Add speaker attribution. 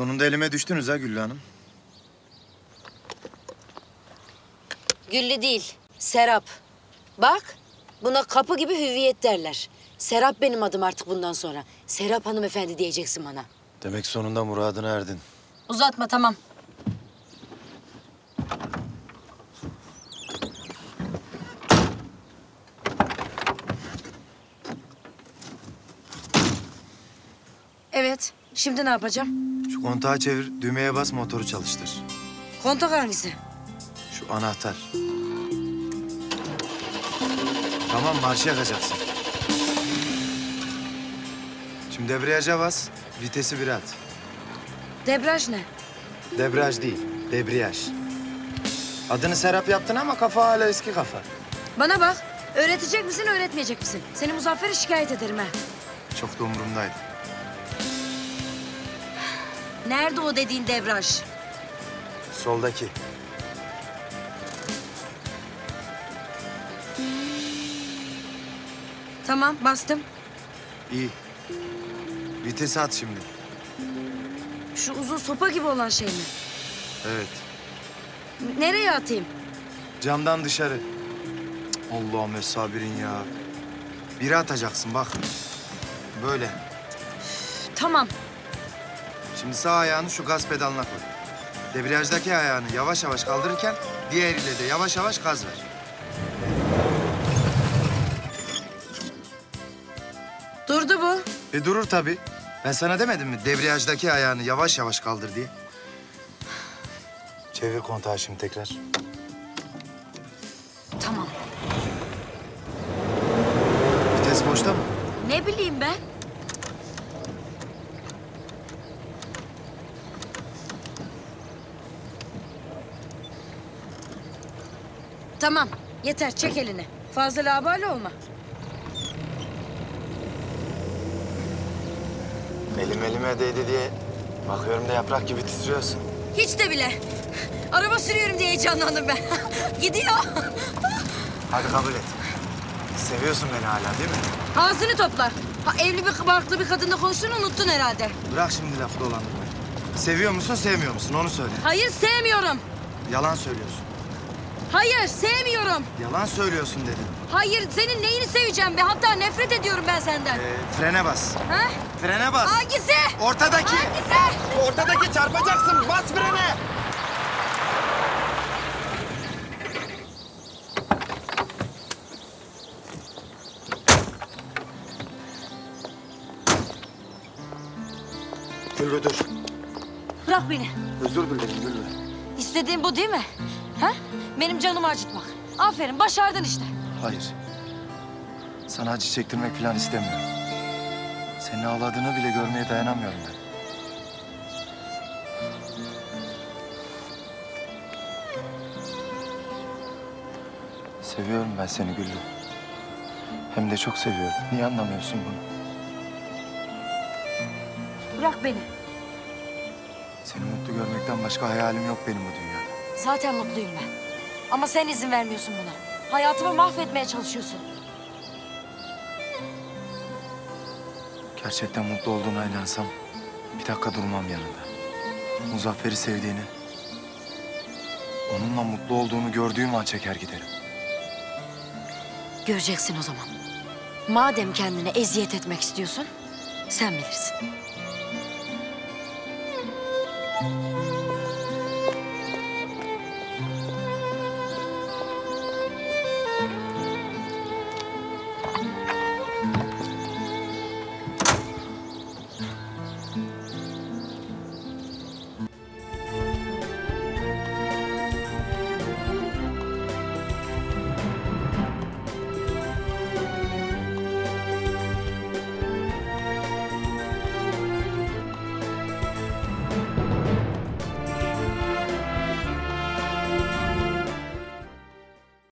Speaker 1: Sonunda elime düştünüz ha Güllü Hanım.
Speaker 2: Güllü değil, Serap. Bak, buna kapı gibi hüviyet derler. Serap benim adım artık bundan sonra. Serap hanımefendi diyeceksin bana.
Speaker 1: Demek sonunda muradına erdin.
Speaker 2: Uzatma tamam. Evet, şimdi ne yapacağım?
Speaker 1: Şu kontağı çevir, düğmeye bas, motoru çalıştır.
Speaker 2: Kontak hangisi?
Speaker 1: Şu anahtar. Tamam, marşı yakacaksın. Şimdi debriyaja bas, vitesi bir at.
Speaker 2: Debraj ne?
Speaker 1: Debriyaj değil, debriyaj. Adını Serap yaptın ama kafa hala eski kafa.
Speaker 2: Bana bak, öğretecek misin, öğretmeyecek misin? Seni Muzaffer'e şikayet ederim ha.
Speaker 1: Çok da umurumdaydı.
Speaker 2: Nerede o dediğin debraj?
Speaker 1: Soldaki.
Speaker 2: Tamam, bastım.
Speaker 1: İyi. Vitesi at şimdi.
Speaker 2: Şu uzun sopa gibi olan şey mi?
Speaker 1: Evet.
Speaker 2: Nereye atayım?
Speaker 1: Camdan dışarı. Cık, Allah'ım esabirin ya. Biri atacaksın bak. Böyle.
Speaker 2: Tamam.
Speaker 1: Şimdi sağ ayağını şu gaz pedalına koy. Debriyajdaki ayağını yavaş yavaş kaldırırken diğeriyle de yavaş yavaş gaz ver.
Speaker 2: Durdu bu.
Speaker 1: E durur tabii. Ben sana demedim mi debriyajdaki ayağını yavaş yavaş kaldır diye. Çevir kontağı şimdi tekrar.
Speaker 2: Tamam.
Speaker 1: Vites boşta mı?
Speaker 2: Ne bileyim ben? Tamam. Yeter. Çek elini. Fazla labali olma.
Speaker 1: Elim elime değdi diye bakıyorum da yaprak gibi titriyorsun.
Speaker 2: Hiç de bile. Araba sürüyorum diye heyecanlandım ben. Gidiyor.
Speaker 1: Hadi kabul et. Seviyorsun beni hala değil mi?
Speaker 2: Ağzını topla. Ha, evli bir barklı bir kadınla konuştuğunu unuttun herhalde.
Speaker 1: Bırak şimdi lafı dolandırmayı. Seviyor musun, sevmiyor musun? Onu söyle.
Speaker 2: Hayır sevmiyorum.
Speaker 1: Yalan söylüyorsun.
Speaker 2: Hayır sevmiyorum.
Speaker 1: Yalan söylüyorsun dedim.
Speaker 2: Hayır senin neyini seveceğim be? Hatta nefret ediyorum ben senden.
Speaker 1: Ee, frene bas.
Speaker 2: Ha?
Speaker 1: Frene bas.
Speaker 2: Hangisi?
Speaker 1: Ortadaki.
Speaker 2: Hangisi?
Speaker 1: Ortadaki çarpacaksın. Bas frene. Gülbe dur.
Speaker 2: Bırak beni.
Speaker 1: Özür dilerim Gülbe.
Speaker 2: İstediğin bu değil mi? Ha? Benim canımı acıtmak. Aferin başardın işte.
Speaker 1: Hayır. Sana acı çektirmek falan istemiyorum. Senin ağladığını bile görmeye dayanamıyorum ben. Seviyorum ben seni Güllü. Hem de çok seviyorum. Niye anlamıyorsun bunu?
Speaker 2: Bırak beni.
Speaker 1: Seni mutlu görmekten başka hayalim yok benim bu dünyada.
Speaker 2: Zaten mutluyum ben. Ama sen izin vermiyorsun buna. Hayatımı mahvetmeye çalışıyorsun.
Speaker 1: Gerçekten mutlu olduğuna inansam bir dakika durmam yanında. Muzaffer'i sevdiğini, onunla mutlu olduğunu gördüğüm an çeker giderim.
Speaker 2: Göreceksin o zaman. Madem kendine eziyet etmek istiyorsun, sen bilirsin.